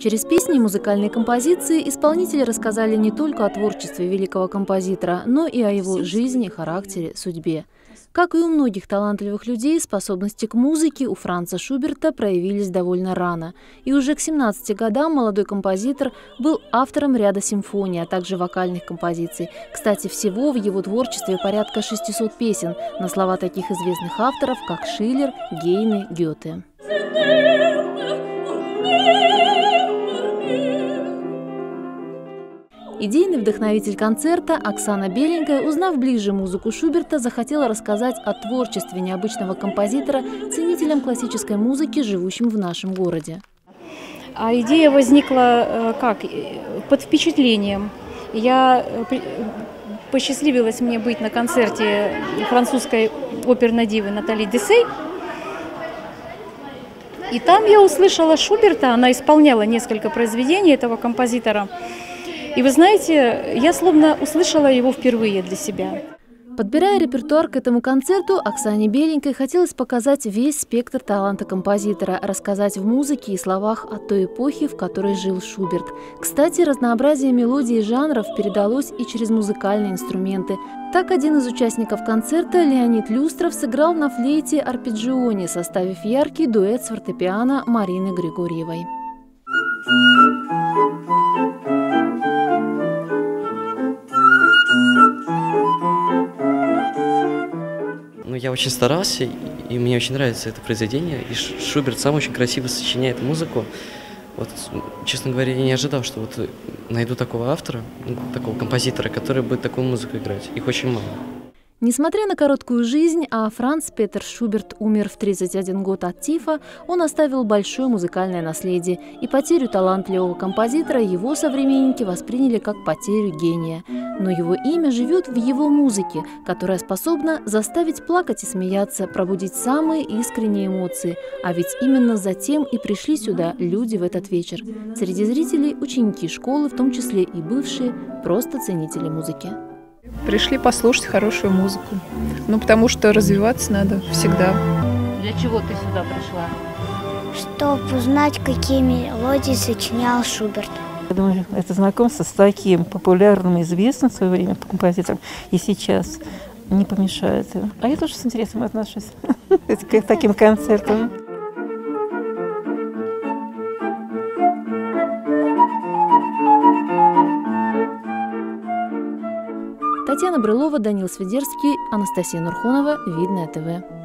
Через песни и музыкальные композиции исполнители рассказали не только о творчестве великого композитора, но и о его жизни, характере, судьбе. Как и у многих талантливых людей, способности к музыке у Франца Шуберта проявились довольно рано. И уже к 17 годам молодой композитор был автором ряда симфоний, а также вокальных композиций. Кстати, всего в его творчестве порядка 600 песен на слова таких известных авторов, как Шиллер, Гейне, Гёте. Идейный вдохновитель концерта Оксана Беленькая, узнав ближе музыку Шуберта, захотела рассказать о творчестве необычного композитора ценителям классической музыки, живущим в нашем городе. А идея возникла э, как? Под впечатлением. Я э, посчастливилась мне быть на концерте французской оперной дивы Натали Десей. И там я услышала Шуберта, она исполняла несколько произведений этого композитора. И вы знаете, я словно услышала его впервые для себя. Подбирая репертуар к этому концерту, Оксане Беленькой хотелось показать весь спектр таланта композитора, рассказать в музыке и словах о той эпохе, в которой жил Шуберт. Кстати, разнообразие мелодий и жанров передалось и через музыкальные инструменты. Так, один из участников концерта, Леонид Люстров, сыграл на флейте арпеджионе, составив яркий дуэт с фортепиано Марины Григорьевой. Я очень старался, и мне очень нравится это произведение. И Шуберт сам очень красиво сочиняет музыку. Вот, честно говоря, я не ожидал, что вот найду такого автора, такого композитора, который будет такую музыку играть. Их очень мало. Несмотря на короткую жизнь, а Франц Петер Шуберт умер в 31 год от тифа, он оставил большое музыкальное наследие, и потерю талантливого композитора его современники восприняли как потерю гения. Но его имя живет в его музыке, которая способна заставить плакать и смеяться, пробудить самые искренние эмоции. А ведь именно затем и пришли сюда люди в этот вечер. Среди зрителей ученики школы, в том числе и бывшие, просто ценители музыки. Пришли послушать хорошую музыку. Ну, потому что развиваться надо всегда. Для чего ты сюда пришла? Чтобы узнать, какие мелодии сочинял Шуберт. Я думаю, это знакомство с таким популярным и известным в свое время композитором и сейчас не помешает. А я тоже с интересом отношусь к таким концертам. Татьяна Брылова, Данил Свидерский, Анастасия Нурхонова, Видное ТВ.